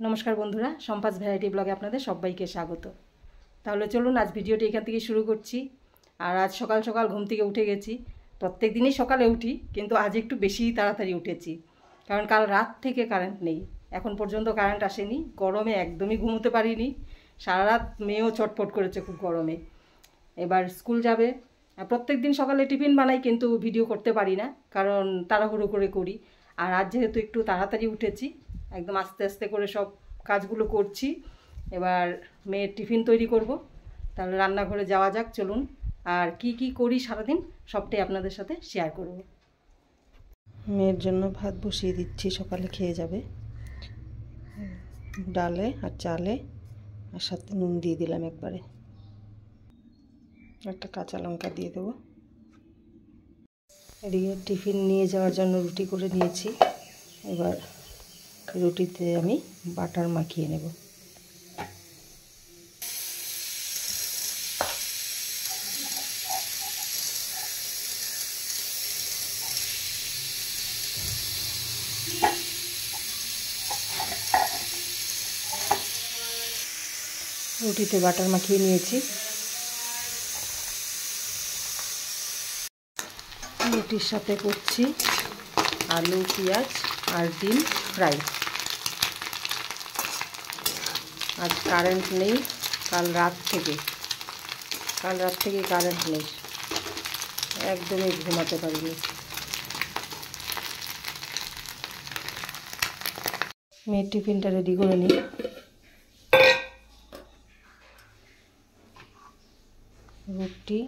নমস্কার বন্ধুরা, সম্পাস ভ্যারাইটি ব্লগে আপনাদের সবাইকে স্বাগত। তাহলে চলুন, আজ ভিডিওটি এখান থেকে শুরু করছি। আর আজ সকাল সকাল ঘুম থেকে উঠে গেছি। প্রত্যেক দিনই সকালে উঠি, কিন্তু আজ একটু বেশি তাড়াতাড়ি উঠেছি। কারণ কাল রাত থেকে কারেন্ট নেই। এখন পর্যন্ত কারেন্ট আসেনি। গরমে একদমই ঘুমোতে পারিনি। সারা রাত মেয়েও ছটফট করেছে খুব গরমে। এবার স্কুল যাবে। প্রত্যেক দিন সকালে টিফিন বানাই, কিন্তু ভিডিও করতে পারি না। কারণ তাড়াহুড়ো করে করি। আর আজ যেহেতু একটু তাড়াতাড়ি উঠেছি একদম আস্তে আস্তে করে সব কাজগুলো করছি। এবার মেয়ের টিফিন তৈরি করব। তাহলে রান্নাঘরে যাওয়া যাক, চলুন। আর কি কি করি সারাদিন, সবটাই আপনাদের সাথে শেয়ার করব। মেয়ের জন্য ভাত বসিয়ে দিচ্ছি, সকালে খেয়ে যাবে। ডালে আর চালে, আর সাথে নুন দিয়ে দিলাম একবারে। একটা কাঁচা লঙ্কা দিয়ে দেবো। এদিকে টিফিন নিয়ে যাওয়ার জন্য রুটি করে নিয়েছি। এবার রুটিতে আমি বাটার মাখিয়ে নেব। রুটিতে বাটার মাখিয়ে নিয়েছি। রুটির সাথে করছি আলু, পেঁয়াজ আর ডিম ফ্রাই। আজ কারেন্ট নেই, কাল রাত থেকে। কাল রাত থেকে কারেন্ট নেই। একদমই ঘুমাতে পারিনি। মেয়ের টিফিনটা রেডি করে নিই রুটি।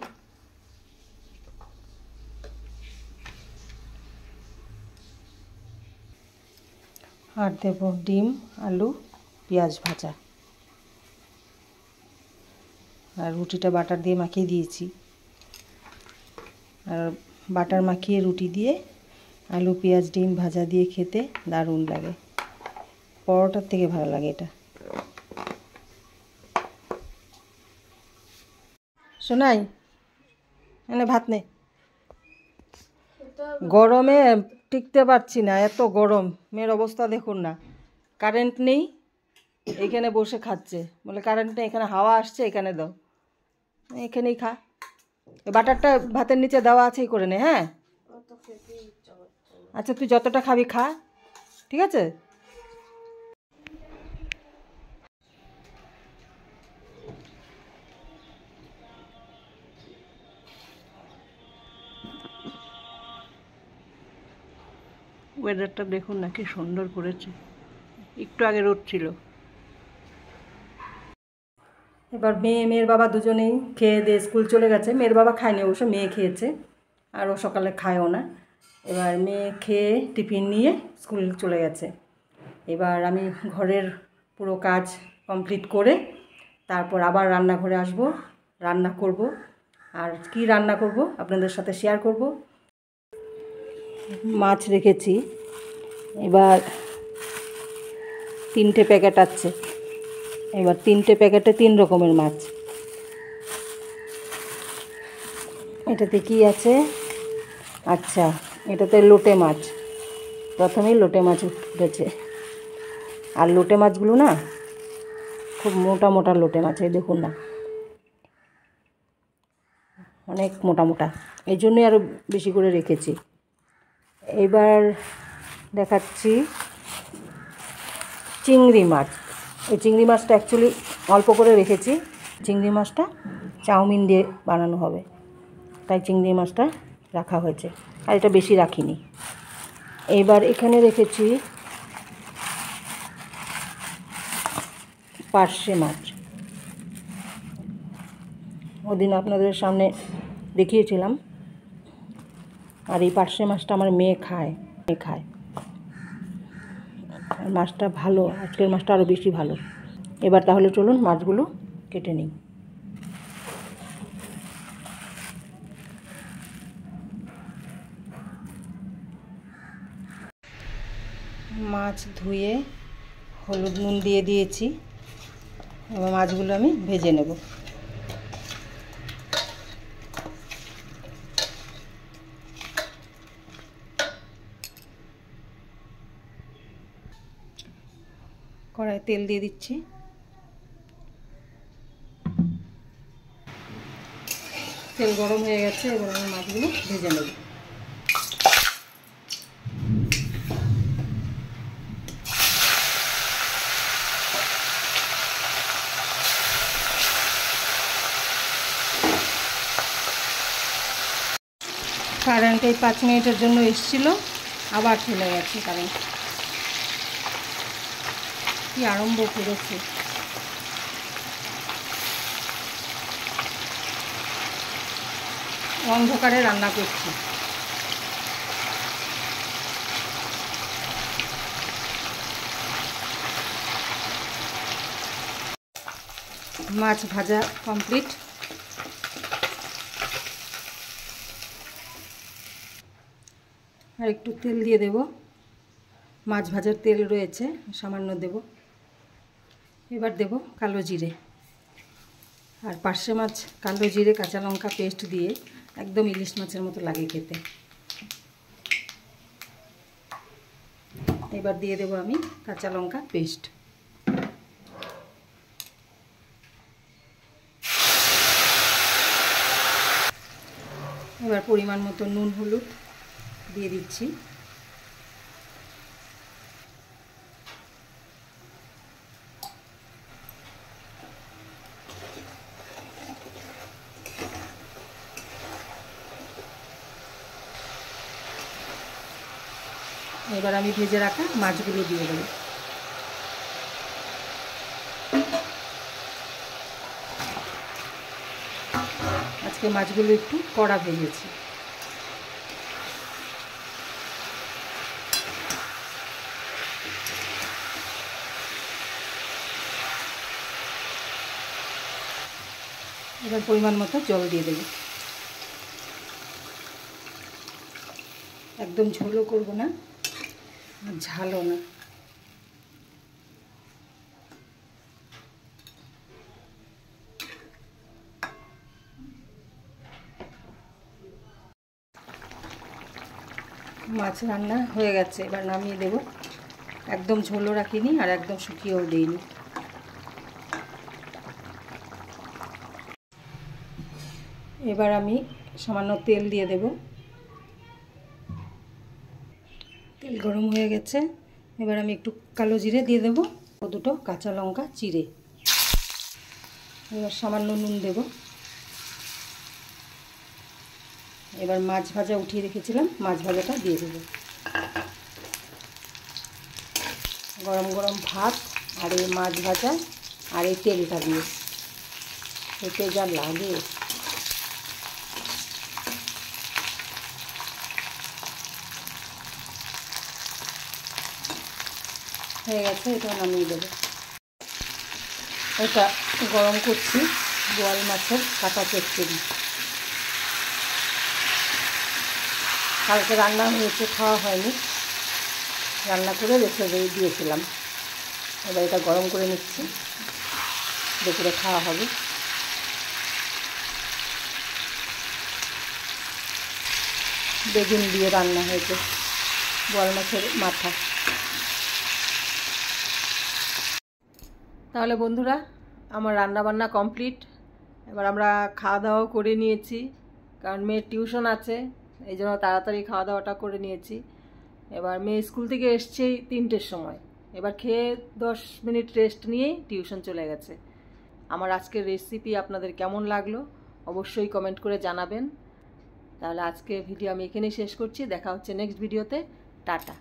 আর দেব ডিম, আলু, পেঁয়াজ ভাজা। আর রুটিটা বাটার দিয়ে মাখিয়ে দিয়েছি। আর বাটার মাখিয়ে রুটি দিয়ে আলু, পেঁয়াজ, ডিম ভাজা দিয়ে খেতে দারুণ লাগে। পরোটার থেকে ভালো লাগে এটা। শোনাই এনে ভাত নে। গরমে টিকতে পারছি না, এত গরম। মেয়ের অবস্থা দেখুন না। কারেন্ট নেই, এখানে বসে খাচ্ছে। বলে কারেন্ট নেই এখানে হাওয়া আসছে, এখানে দাও। এখানেই খা। বাটারটা ভাতের নিচে দেওয়া আছেই করে নে হ্যাঁ? আচ্ছা তুই যতটা খাবি খা, ঠিক আছে? ওয়েদারটা দেখুন না কি সুন্দর করেছে। একটু আগে রোদ ছিল। এবার মেয়ে, মেয়ের বাবা দুজনেই খেয়ে দিয়ে স্কুল চলে গেছে। মেয়ের বাবা খায়নি অবশ্য, মেয়ে খেয়েছে, আর ও সকালে খায়ও না। এবার মেয়ে খেয়ে টিফিন নিয়ে স্কুল চলে গেছে। এবার আমি ঘরের পুরো কাজ কমপ্লিট করে তারপর আবার রান্নাঘরে আসব, রান্না করব। আর কি রান্না করব আপনাদের সাথে শেয়ার করব। মাছ রেখেছি। এবার তিনটে প্যাকেট আছে। এবার তিনটে প্যাকেটে তিন রকমের মাছ। এটাতে কি আছে? আচ্ছা এটাতে লোটে মাছ। প্রথমেই লোটে মাছ উঠেছে। আর লোটে মাছগুলো না, খুব মোটা মোটা লোটে মাছ, এই দেখুন না। অনেক মোটা মোটা, এই জন্যই আরও বেশি করে রেখেছি। এবার দেখাচ্ছি চিংড়ি মাছ। এই চিংড়ি মাছটা অ্যাকচুয়ালি অল্প করে রেখেছি। চিংড়ি মাছটা চাউমিন দিয়ে বানানো হবে। তাই চিংড়ি মাছটা রাখা হয়েছে। আর এটা বেশি রাখিনি। এবার এখানে রেখেছি পার্শে মাছ। ওদিন আপনাদের সামনে দেখিয়েছিলাম। আর এই পার্শে মাছটা আমার মেয়ে খায়। মেয়ে খায়। মাছটা ভালো, আজকের মাছটা আরও বেশি ভালো। এবার তাহলে চলুন মাছগুলো কেটে নিই। মাছ ধুয়ে হলুদ নুন দিয়ে দিয়েছি। এবার মাছগুলো আমি ভেজে নেব। কড়াই তেল দিয়ে দিচ্ছি। তেল গরম হয়ে গেছে, এবার আমি মাছগুলো ভেজে নেব। কারেন্ট এই পাঁচ মিনিটের জন্য এসছিল, আবার চলে গেছে কারেন্ট। কি আরম্ভ করেছে? অন্ধকারে রান্না করছি। মাছ ভাজা কমপ্লিট। আর একটু তেল দিয়ে দেব। মাছ ভাজার তেল রয়েছে, সামান্য দেব। এবার দেব কালো জিরে। আর পার্শে মাছ, কালো জিরে, কাঁচা লঙ্কা পেস্ট দিয়ে একদম ইলিশ মাছের মতো লাগে খেতে। এবার দিয়ে দেব আমি কাঁচা লঙ্কা পেস্ট। এবার পরিমাণ মতো নুন, হলুদ দিয়ে দিচ্ছি। এবার আমি ভেজে রাখা মাছগুলো দিয়ে দেবো। আজকে মাছগুলো একটু কড়া ভেজেছি। এবার পরিমাণ মতো জল দিয়ে দেবো। একদম ঝোলও করব না। ঝালও না মাছ রান্না হয়ে গেছে, এবার নামিয়ে দেব। একদম ঝোলও রাখিনি আর একদম শুকিয়েও দিইনি। এবার আমি সামান্য তেল দিয়ে দেব। তেল গরম হয়ে গেছে। এবার আমি একটু কালো জিরে দিয়ে দেব। ও দুটো কাঁচা লঙ্কা চিড়ে। এবার সামান্য নুন দেব। এবার মাছ ভাজা উঠিয়ে রেখেছিলাম, মাছ ভাজাটা দিয়ে দেব। গরম গরম ভাত আর এই মাছ ভাজা আর এই তেলটা দিয়ে। এতে যা লাগে। হয়ে গেছে, এটা নামিয়ে দেবো। এটা গরম করছি, বোয়াল মাছের কাটা চচ্চড়ি। কালকে রান্না হয়েছে, খাওয়া হয়নি। রান্না করে রেখে দিয়েছিলাম। এবার এটা গরম করে নিচ্ছি। দুপুরে খাওয়া হবে। বেগুন দিয়ে রান্না হয়েছে, বোয়াল মাছের মাথা। তাহলে বন্ধুরা, আমার রান্না বান্না কমপ্লিট। এবার আমরা খাওয়া দাওয়াও করে নিয়েছি, কারণ মেয়ের টিউশন আছে, এই জন্য তাড়াতাড়ি খাওয়া দাওয়াটা করে নিয়েছি। এবার মেয়ে স্কুল থেকে এসছেই তিনটের সময়। এবার খেয়ে দশ মিনিট রেস্ট নিয়েই টিউশন চলে গেছে। আমার আজকের রেসিপি আপনাদের কেমন লাগল, অবশ্যই কমেন্ট করে জানাবেন। তাহলে আজকে ভিডিও আমি এখানেই শেষ করছি। দেখা হচ্ছে নেক্সট ভিডিওতে টাটা।